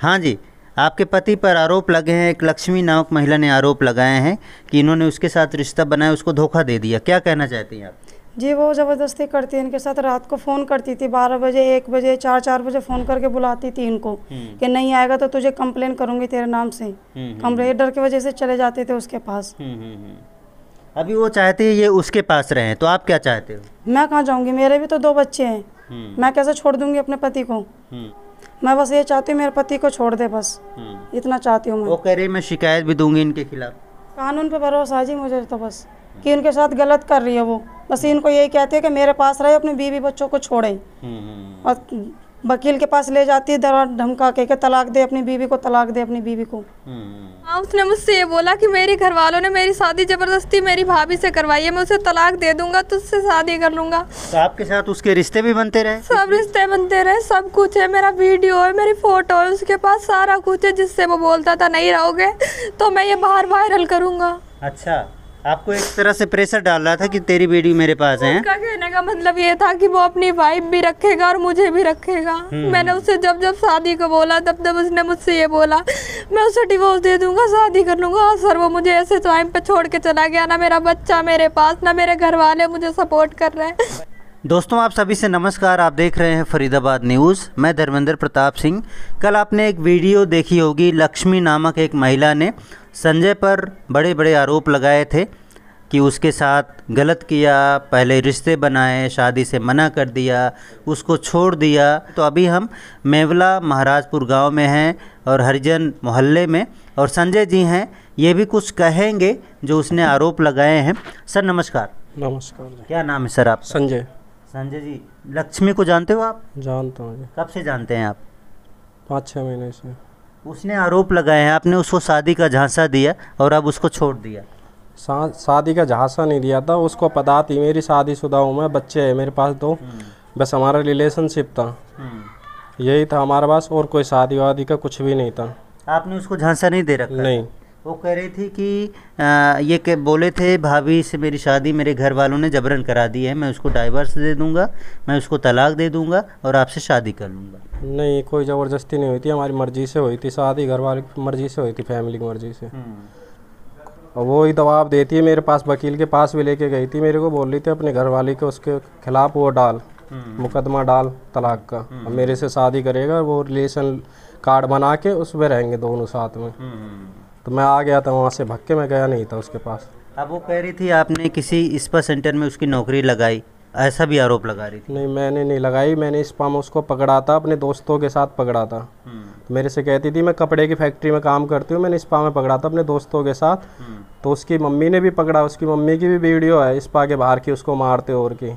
हाँ जी आपके पति पर आरोप लगे हैं एक लक्ष्मी नामक महिला ने आरोप लगाए हैं कि इन्होंने उसके साथ रिश्ता बनाया उसको धोखा दे दिया। क्या कहना चाहती हैं आप? जी वो ज़बरदस्ती करती है इनके साथ रात को फ़ोन करती थी बारह बजे एक बजे चार चार बजे फ़ोन करके बुलाती थी इनको कि नहीं आएगा तो तुझे कंप्लेन करूँगी तेरे नाम से। कंप्लेन डर की वजह से चले जाते थे उसके पास। अभी वो चाहते हैं ये उसके पास रहें तो आप क्या चाहते हो? मैं कहाँ जाऊँगी? मेरे भी तो दो बच्चे हैं। मैं कैसे छोड़ दूँगी अपने पति को? मैं बस ये चाहती हूँ मेरे पति को छोड़ दे बस। इतना चाहती हूँ वो मैं कह रही मैं शिकायत भी दूँगी इनके खिलाफ। कानून पे भरोसा जी मुझे तो बस कि इनके साथ गलत कर रही है वो। बस इनको यही कहते हैं कि मेरे पास रहे अपने बीवी बच्चों को छोड़े। और वकील के पास ले जाती है दरा धमका के, के तलाक दे अपनी बीवी को तलाक दे अपनी बीवी को। हाँ उसने मुझसे ये बोला कि मेरे घर वालों ने मेरी शादी ज़बरदस्ती मेरी भाभी से करवाई है मैं उसे तलाक दे दूँगा तो उससे शादी कर लूँगा। तो आपके साथ उसके रिश्ते भी बनते रहे? सब रिश्ते बनते रहे सब कुछ है मेरा वीडियो है मेरी फ़ोटो है उसके पास सारा कुछ है जिससे वो बोलता था नहीं रहोगे तो मैं ये बाहर वायरल करूँगा। अच्छा। आपको एक तरह से प्रेशर डाल रहा था कि तेरी बेटी मेरे पास है। उसका कहने का मतलब ये था कि वो अपनी वाइफ भी रखेगा और मुझे भी रखेगा। मैंने उसे जब जब शादी को बोला तब तब उसने मुझसे ये बोला मैं उसे डिवोर्स दे दूँगा शादी कर लूँगा। हाँ सर वो मुझे ऐसे टाइम पे छोड़ के चला गया ना मेरा बच्चा मेरे पास ना मेरे घर वाले मुझे सपोर्ट कर रहे हैं। दोस्तों आप सभी से नमस्कार। आप देख रहे हैं फरीदाबाद न्यूज़। मैं धर्मेंद्र प्रताप सिंह। कल आपने एक वीडियो देखी होगी लक्ष्मी नामक एक महिला ने संजय पर बड़े बड़े आरोप लगाए थे कि उसके साथ गलत किया पहले रिश्ते बनाए शादी से मना कर दिया उसको छोड़ दिया। तो अभी हम मेवला महाराजपुर गाँव में हैं और हरिजन मोहल्ले में और संजय जी हैं। ये भी कुछ कहेंगे जो उसने आरोप लगाए हैं। सर नमस्कार। नमस्कार क्या नाम है सर आप संजय। संजय जी लक्ष्मी को जानते हो आप? जानता हूँ कब से जानते हैं आप? पाँच छः महीने से। उसने आरोप लगाए हैं आपने उसको शादी का झांसा दिया और अब उसको छोड़ दिया। शादी का झांसा नहीं दिया था उसको पता थी मेरी शादीशुदा हूँ मैं बच्चे है मेरे पास दो बस हमारा रिलेशनशिप था। यही था हमारे पास और कोई शादी वादी का कुछ भी नहीं था। आपने उसको झांसा नहीं दे रखा? नहीं। वो कह रही थी कि आ, ये के बोले थे भाभी से मेरी शादी मेरे घर वालों ने जबरन करा दी है मैं उसको डाइवर्स दे दूँगा मैं उसको तलाक दे दूँगा और आपसे शादी कर लूँगा। नहीं कोई ज़बरदस्ती नहीं हुई थी हमारी मर्ज़ी से हुई थी शादी घर वाले की मर्ज़ी से हुई थी फैमिली की मर्ज़ी से। और वो ही दबाव देती है मेरे पास वकील के पास भी लेके गई थी मेरे को बोल रही थी अपने घर वाले को उसके खिलाफ वो डाल मुकदमा डाल तलाक का। अब मेरे से शादी करेगा वो रिलेशन कार्ड बना के उसमें रहेंगे दोनों साथ में। तो मैं आ गया था वहाँ से भग के मैं गया नहीं था उसके पास। अब वो कह रही थी आपने किसी स्पा सेंटर में उसकी नौकरी लगाई ऐसा भी आरोप लगा रही थी। नहीं मैंने नहीं लगाई मैंने इस पाम उसको पकड़ा था अपने दोस्तों के साथ पकड़ा था। तो मेरे से कहती थी मैं कपड़े की फैक्ट्री में काम करती हूँ मैंने स्पा में पकड़ा था अपने दोस्तों के साथ। तो उसकी मम्मी ने भी पकड़ा उसकी मम्मी की भी वीडियो है स्पा के बाहर की उसको मारते और की।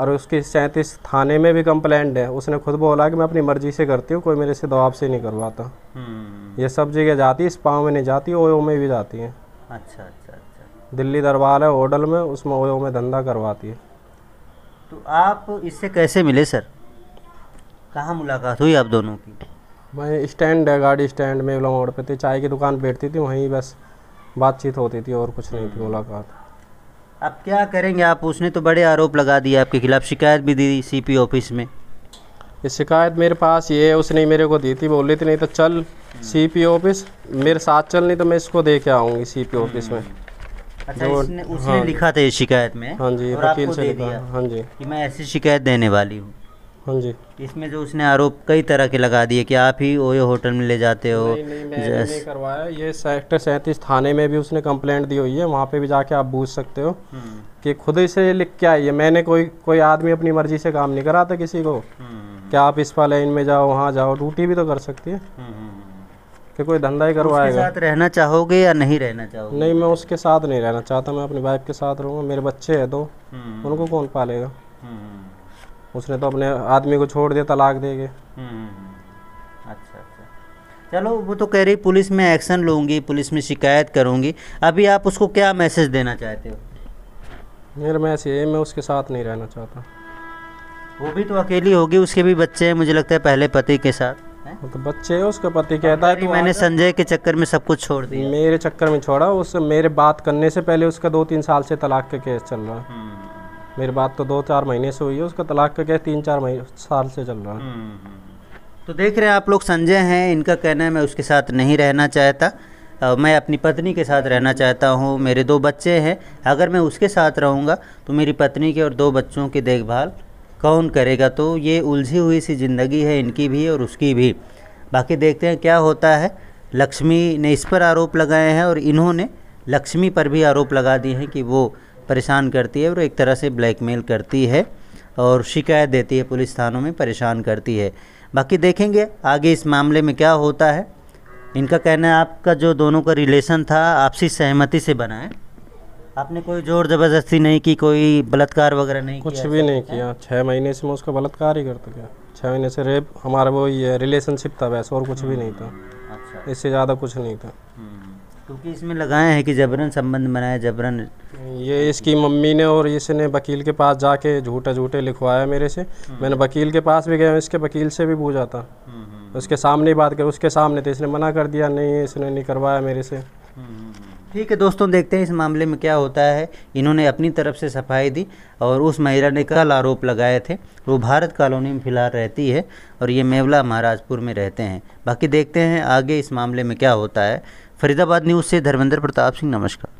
और उसकी सैंतीस थाने में भी कंप्लेंट है। उसने खुद बोला कि मैं अपनी मर्ज़ी से करती हूँ कोई मेरे से दबाव से नहीं करवाता। ये सब जगह जाती है स्पा में नहीं जाती ओयो में भी जाती है। अच्छा अच्छा अच्छा। दिल्ली दरबार है होटल में उसमें ओयो में धंधा करवाती है। तो आप इससे कैसे मिले सर? कहाँ मुलाकात हुई आप दोनों की? मैं स्टैंड है गाड़ी स्टैंड में मोड़ पे थी चाय की दुकान बैठती थी वहीं बस बातचीत होती थी और कुछ नहीं थी मुलाकात। अब क्या करेंगे आप? उसने तो बड़े आरोप लगा दिए आपके खिलाफ शिकायत भी दी सीपी ऑफ़िस में। ये शिकायत मेरे पास ये है उसने मेरे को दी थी बोल रही थी नहीं तो चल सीपी ऑफ़िस मेरे साथ चल नहीं तो मैं इसको दे के आऊँगी सीपी ऑफ़िस में. अच्छा इसने उसने हाँ। लिखा था ये शिकायत में? हाँ जी वकील से लिखा। हाँ जी। कि मैं ऐसी शिकायत देने वाली हूँ। हाँ जी। इसमें जो उसने आरोप कई तरह के लगा दिए कि आप ही ओयो होटल में ले जाते हो। नहीं नहीं मैंने नहीं करवाया। ये सेक्टर सैंतीस थाने में भी उसने कंप्लेंट दी हुई है। वहाँ पे भी जाके आप पूछ सकते हो हम्म, कि खुद ही से लिख के आई है। मैंने कोई कोई आदमी अपनी मर्ज़ी से काम नहीं कराता किसी को। हम्म, कि आप इस लाइन में जाओ वहाँ जाओ ड्यूटी भी तो कर सकती है। कि कोई धंधा ही करवाएगा। साथ रहना चाहोगे या नहीं रहना चाहोगे? नहीं मैं उसके साथ नहीं रहना चाहता मैं अपनी वाइफ के साथ रहूँगा। मेरे बच्चे हैं दो हम्म, उनको कौन पालेगा? हम्म, उसने तो अपने आदमी को छोड़ दिया तलाक दे के। हम्म। अच्छा अच्छा। चलो वो तो कह रही पुलिस में एक्शन लूँगी पुलिस में शिकायत करूँगी। अभी आप उसको क्या मैसेज देना चाहते हो? मेरा मैसेज है मैं उसके साथ नहीं रहना चाहता। वो भी तो अकेली होगी उसके भी बच्चे हैं मुझे लगता है पहले पति के साथ। तो बच्चे है उसका पति कहता है मैंने संजय के चक्कर में सब कुछ छोड़ दिया। मेरे चक्कर में छोड़ा उस मेरे बात करने से पहले उसका दो तीन साल से तलाक का केस चल रहा। है हम्म, मेरी बात तो दो चार महीने से हुई है उसका तलाक का केस तीन चार महीने साल से चल रहा। है हम्म, हम्म। तो देख रहे हैं आप लोग संजय हैं इनका कहना है मैं उसके साथ नहीं रहना चाहता। मैं अपनी पत्नी के साथ रहना चाहता हूँ मेरे दो बच्चे हैं। अगर मैं उसके साथ रहूँगा तो मेरी पत्नी के और दो बच्चों की देखभाल कौन करेगा? तो ये उलझी हुई सी ज़िंदगी है, इनकी भी और उसकी भी। बाकी देखते हैं क्या होता है। लक्ष्मी ने इस पर आरोप लगाए हैं और इन्होंने लक्ष्मी पर भी आरोप लगा दिए हैं कि वो परेशान करती है और एक तरह से ब्लैकमेल करती है और शिकायत देती है, पुलिस थानों में परेशान करती है। बाकी देखेंगे आगे इस मामले में क्या होता है। इनका कहना है, आपका जो दोनों का रिलेशन था, आपसी सहमति से बना है। आपने कोई ज़ोर ज़बरदस्ती नहीं की कोई बलात्कार वगैरह नहीं कुछ भी नहीं किया। छः महीने से मैं उसका बलात्कार ही करता गया। छः महीने से रेप हमारा वो ये रिलेशनशिप था वैसे और कुछ भी नहीं था। अच्छा। इससे ज़्यादा कुछ नहीं था। क्योंकि इसमें लगाए हैं कि जबरन संबंध बनाया जबरन ये इसकी मम्मी ने और इसने वकील के पास जाके झूठे झूठे लिखवाया मेरे से। मैंने वकील के पास भी गया इसके वकील से भी पूछा था। उसके सामने बात कर उसके सामने तो इसने मना कर दिया नहीं इसने नहीं करवाया मेरे से। ठीक है दोस्तों देखते हैं इस मामले में क्या होता है। इन्होंने अपनी तरफ़ से सफ़ाई दी और उस महिला ने कल आरोप लगाए थे। वो भारत कॉलोनी में फ़िलहाल रहती है और ये मेवला महाराजपुर में रहते हैं। बाकी देखते हैं आगे इस मामले में क्या होता है। फरीदाबाद न्यूज़ से धर्मेंद्र प्रताप सिंह, नमस्कार।